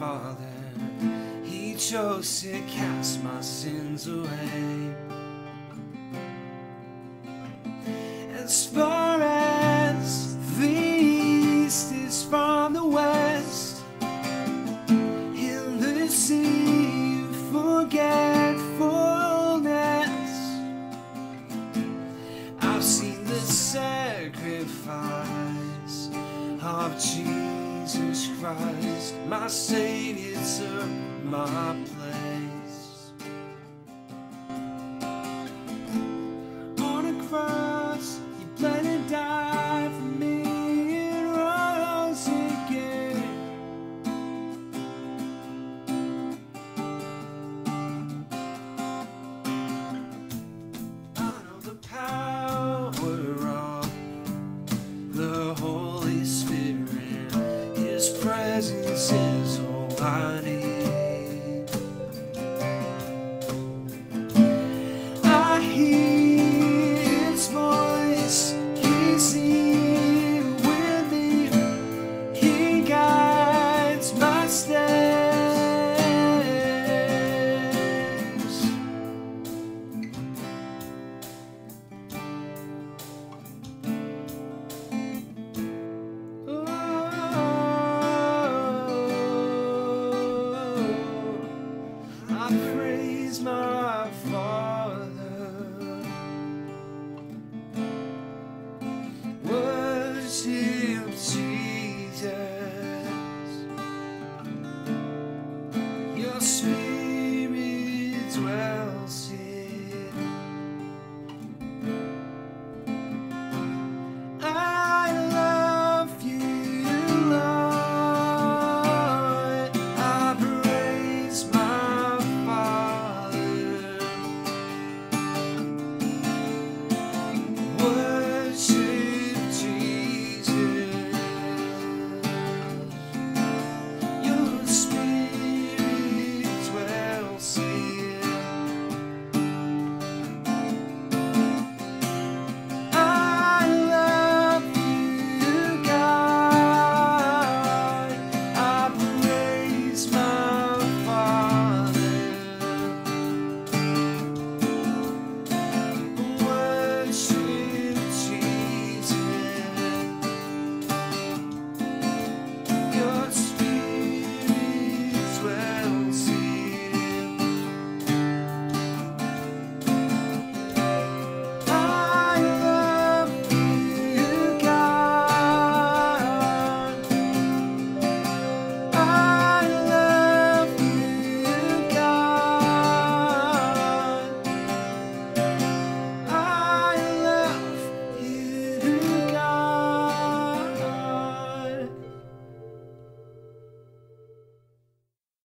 Father. He chose to cast my sins away. As far as the east is from the west, in the sea of forgetfulness, I've seen the sacrifice of Jesus Christ, my Savior my place. The Spirits dwells here.